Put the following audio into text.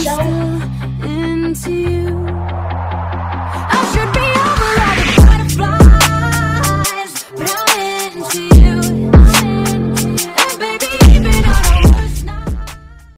still into you.